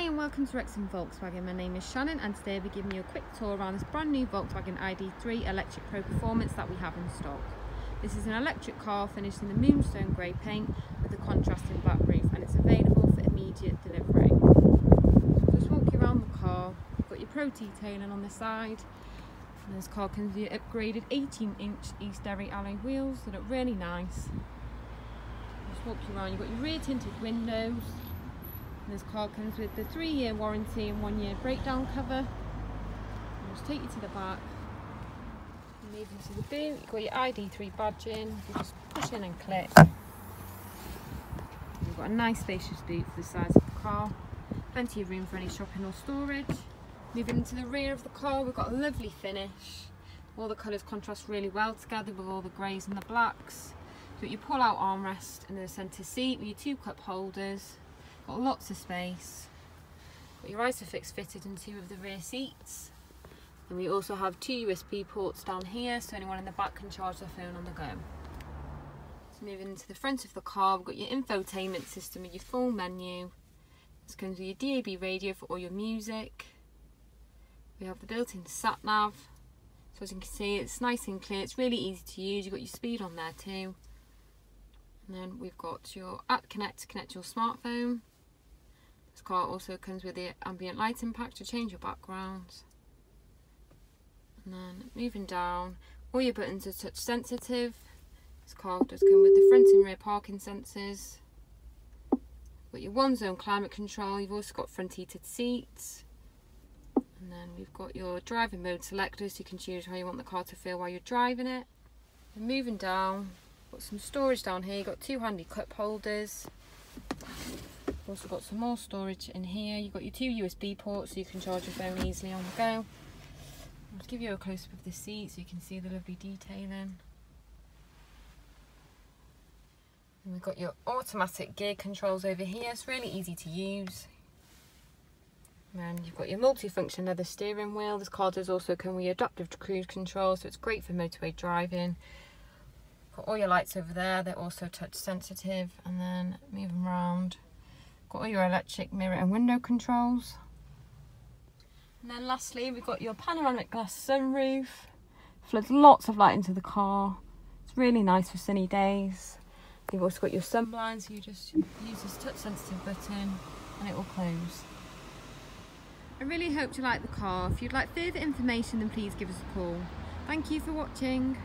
Hi and welcome to Wrexham Volkswagen. My name is Shannon and today I'll be giving you a quick tour around this brand new Volkswagen ID3 Electric Pro Performance that we have in stock. This is an electric car finished in the moonstone grey paint with a contrasting black roof and it's available for immediate delivery. I'll just walk you around the car. You've got your Pro detailing on the side. And this car comes with upgraded 18 inch East Derry alloy wheels that look really nice. Just walk you around. You've got your rear tinted windows this car comes with the three year warranty and one year breakdown cover. I'll just take you to the back. Move into the boot, you've got your ID3 badge in, you just push in and click. You've got a nice spacious boot for the size of the car. Plenty of room for any shopping or storage. Moving into the rear of the car, we've got a lovely finish. All the colours contrast really well together with all the greys and the blacks. Got your pull out armrest in the centre seat with your two cup holders Got lots of space. Got your ISOFIX fitted in two of the rear seats. And we also have two USB ports down here so anyone in the back can charge their phone on the go. So moving into the front of the car, we've got your infotainment system with your full menu. This comes with your DAB radio for all your music. We have the built-in sat nav. So as you can see, it's nice and clear. It's really easy to use. You've got your speed on there too. And then we've got your app connect to connect your smartphone. This car also comes with the ambient lighting pack to change your backgrounds. And then moving down, all your buttons are touch sensitive. This car does come with the front and rear parking sensors. Got your one zone climate control, you've also got front heated seats. And then we've got your driving mode selector so you can choose how you want the car to feel while you're driving it. And moving down, got some storage down here, you've got two handy cup holders also got some more storage in here. You've got your two USB ports so you can charge your phone easily on the go. I'll give you a close up of the seat so you can see the lovely detailing. And we've got your automatic gear controls over here. It's really easy to use. And you've got your multi-function leather steering wheel. This car does also come with adaptive cruise control, so it's great for motorway driving. Got all your lights over there, they're also touch sensitive. And then moving around, Got all your electric mirror and window controls. And then lastly, we've got your panoramic glass sunroof. Floods lots of light into the car. It's really nice for sunny days. You've also got your sun blinds, so you just use this touch sensitive button and it will close. I really hope you like the car. If you'd like further information then please give us a call. Thank you for watching.